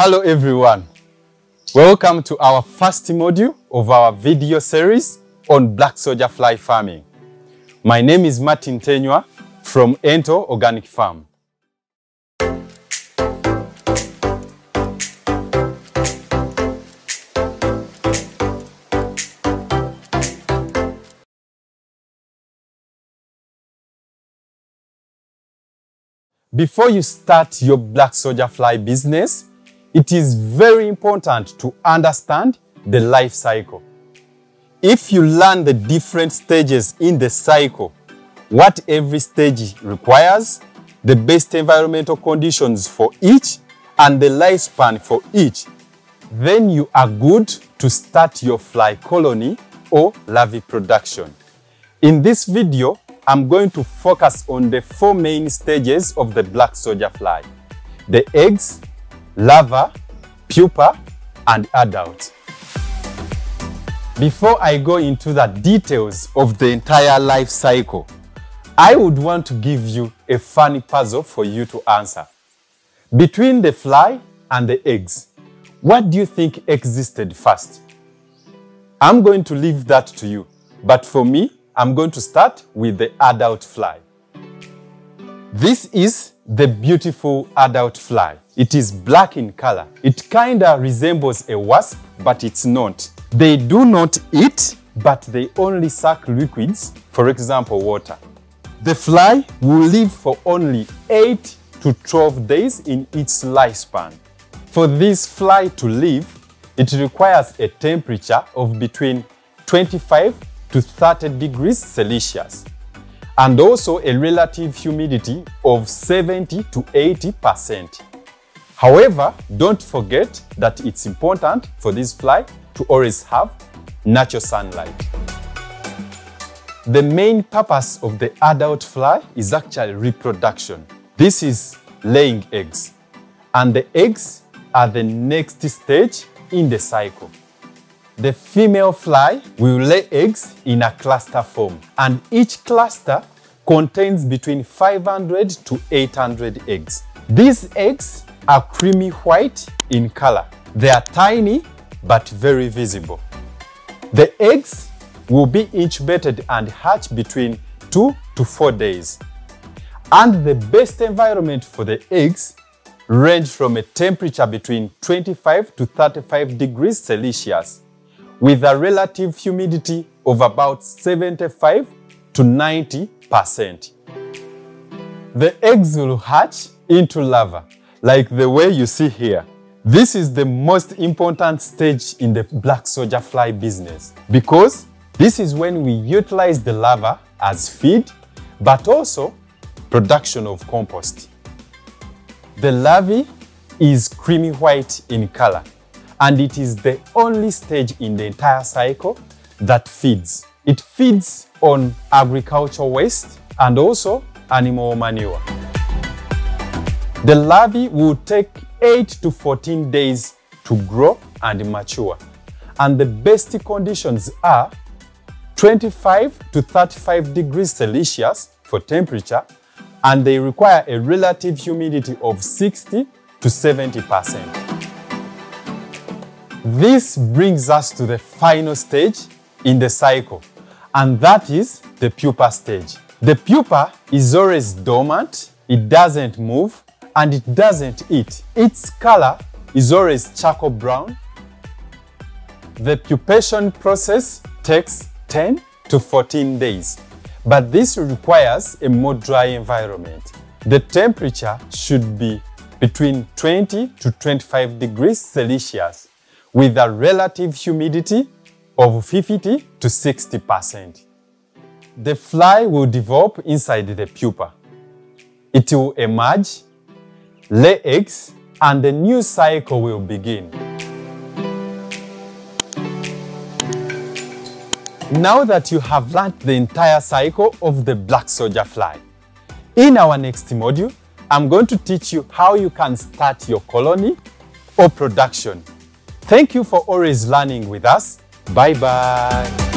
Hello everyone. Welcome to our first module of our video series on black soldier fly farming. My name is Martin Tenywa from Ento Organic Farm. Before you start your black soldier fly business, it is very important to understand the life cycle. If you learn the different stages in the cycle, what every stage requires, the best environmental conditions for each, and the lifespan for each, then you are good to start your fly colony or larvae production. In this video, I'm going to focus on the four main stages of the black soldier fly. The eggs, larva, pupa, and adult. Before I go into the details of the entire life cycle, I would want to give you a funny puzzle for you to answer. Between the fly and the eggs, what do you think existed first? I'm going to leave that to you, but for me, I'm going to start with the adult fly. This is the beautiful adult fly. It is black in color. It kinda resembles a wasp, but it's not. They do not eat, but they only suck liquids, for example, water. The fly will live for only 8 to 12 days in its lifespan. For this fly to live, it requires a temperature of between 25 to 30 degrees Celsius and also a relative humidity of 70 to 80 percent. However, don't forget that it's important for this fly to always have natural sunlight. The main purpose of the adult fly is actually reproduction. This is laying eggs, and the eggs are the next stage in the cycle. The female fly will lay eggs in a cluster form, and each cluster contains between 500 to 800 eggs. These eggs are creamy white in color. They are tiny but very visible. The eggs will be incubated and hatch between 2 to 4 days. And the best environment for the eggs range from a temperature between 25 to 35 degrees Celsius with a relative humidity of about 75 to 90 percent. The eggs will hatch into larvae, like the way you see here. This is the most important stage in the black soldier fly business because this is when we utilize the larva as feed, but also production of compost. The larvae is creamy white in color and it is the only stage in the entire cycle that feeds. It feeds on agricultural waste and also animal manure. The larvae will take 8 to 14 days to grow and mature. And the best conditions are 25 to 35 degrees Celsius for temperature, and they require a relative humidity of 60 to 70 percent. This brings us to the final stage in the cycle, and that is the pupa stage. The pupa is always dormant, it doesn't move, and it doesn't eat. Its color is always charcoal brown. The pupation process takes 10 to 14 days, but this requires a more dry environment. The temperature should be between 20 to 25 degrees Celsius with a relative humidity of 50 to 60 percent. The fly will develop inside the pupa. It will emerge, lay eggs, and the new cycle will begin. Now that you have learned the entire cycle of the black soldier fly, in our next module, I'm going to teach you how you can start your colony or production. Thank you for always learning with us. Bye bye.